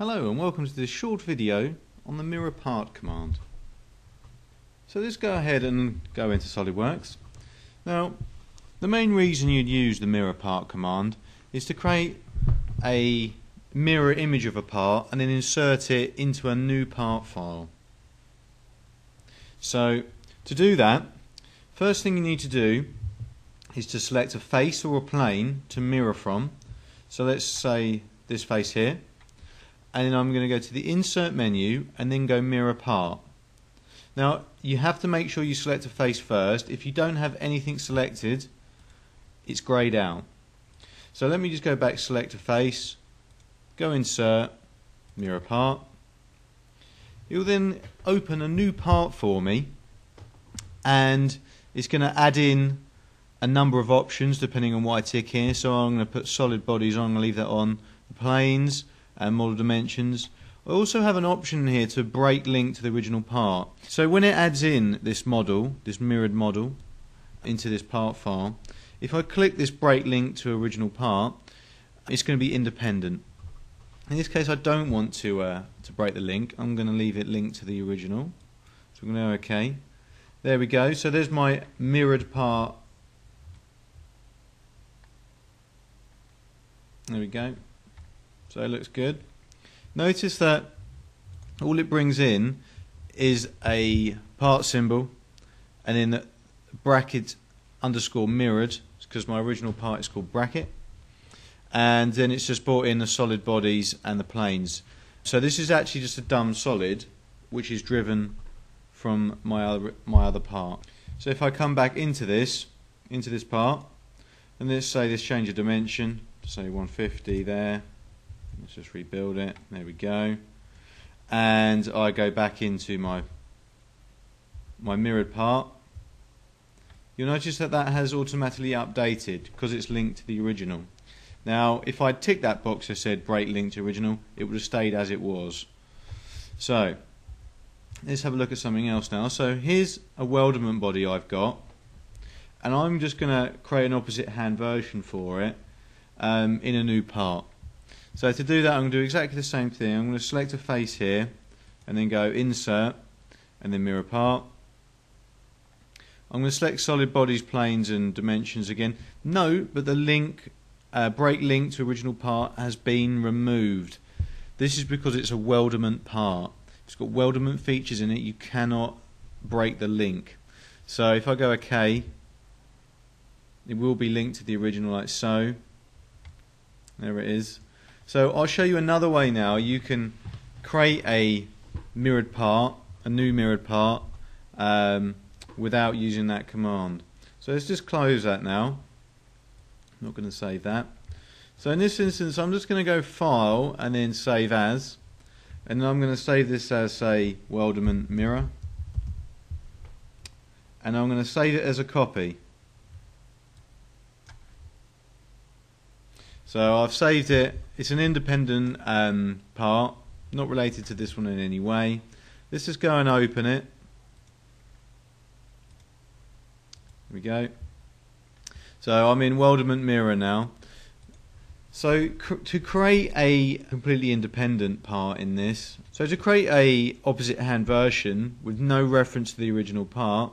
Hello and welcome to this short video on the mirror part command. So let's go ahead and go into SolidWorks. Now the main reason you'd use the mirror part command is to create a mirror image of a part and then insert it into a new part file. So to do that, first thing you need to do is to select a face or a plane to mirror from. So let's say this face here and then I'm going to go to the insert menu and then go mirror part. Now you have to make sure you select a face first. If you don't have anything selected it's greyed out. So let me just go back select a face, go insert, mirror part. It will then open a new part for me and it's going to add in a number of options depending on what I tick here. So I'm going to put solid bodies on, I'm going to leave that on. The planes, and model dimensions. I also have an option here to break link to the original part. So when it adds in this model, this mirrored model, into this part file, if I click this break link to original part, it's going to be independent. In this case I don't want to uh, to break the link, I'm going to leave it linked to the original. So I'm going to OK. There we go, so there's my mirrored part. There we go. So it looks good. Notice that all it brings in is a part symbol and then bracket underscore mirrored because my original part is called bracket and then it's just brought in the solid bodies and the planes. So this is actually just a dumb solid which is driven from my other, my other part. So if I come back into this, into this part, and let's say this change of dimension, say 150 there, Let's just rebuild it. There we go. And I go back into my my mirrored part. You'll notice that that has automatically updated because it's linked to the original. Now, if I tick that box that said break link to original, it would have stayed as it was. So, let's have a look at something else now. So here's a weldment body I've got, and I'm just going to create an opposite hand version for it um, in a new part. So to do that I'm going to do exactly the same thing. I'm going to select a face here and then go insert and then mirror part. I'm going to select solid bodies, planes and dimensions again. Note but the link, uh, break link to original part has been removed. This is because it's a weldment part. It's got weldment features in it. You cannot break the link. So if I go OK, it will be linked to the original like so. There it is. So I'll show you another way now. You can create a mirrored part, a new mirrored part, um, without using that command. So let's just close that now. I'm not going to save that. So in this instance, I'm just going to go File and then Save As. And then I'm going to save this as, say, Weldment Mirror. And I'm going to save it as a copy. So I've saved it. It's an independent um, part, not related to this one in any way. Let's just go and open it. Here we go. So I'm in Weldment Mirror now. So cr to create a completely independent part in this, so to create a opposite hand version with no reference to the original part,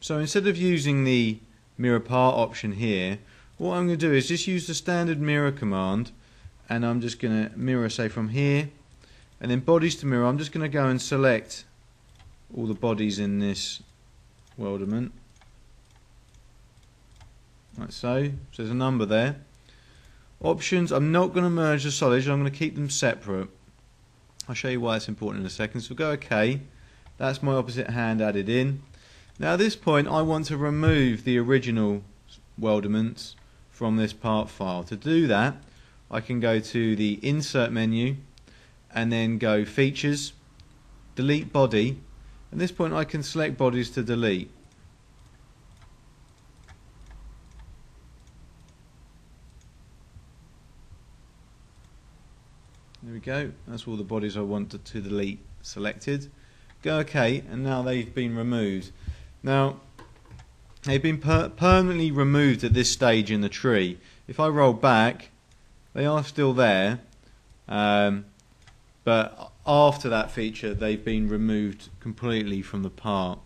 so instead of using the mirror part option here, what I'm going to do is just use the standard mirror command and I'm just going to mirror say from here and then bodies to mirror. I'm just going to go and select all the bodies in this weldment like so. So there's a number there. Options. I'm not going to merge the solids. I'm going to keep them separate. I'll show you why it's important in a second. So go OK that's my opposite hand added in. Now at this point I want to remove the original weldments from this part file. To do that, I can go to the Insert menu and then go Features, Delete Body. At this point I can select bodies to delete. There we go, that's all the bodies I want to, delete selected. Go OK, and now they've been removed. Now, They've been per permanently removed at this stage in the tree. If I roll back, they are still there. Um, but after that feature, they've been removed completely from the part.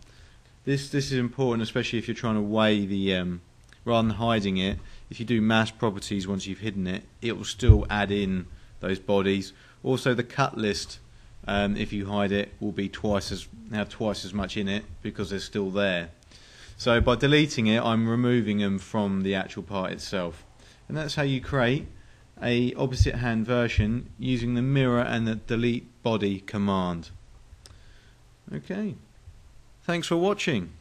This this is important, especially if you're trying to weigh the um, rather than hiding it. If you do mass properties once you've hidden it, it will still add in those bodies. Also, the cut list, um, if you hide it, will be twice as have twice as much in it because they're still there. So by deleting it, I'm removing them from the actual part itself, and that's how you create a opposite hand version using the mirror and the delete body command. Okay. Thanks for watching.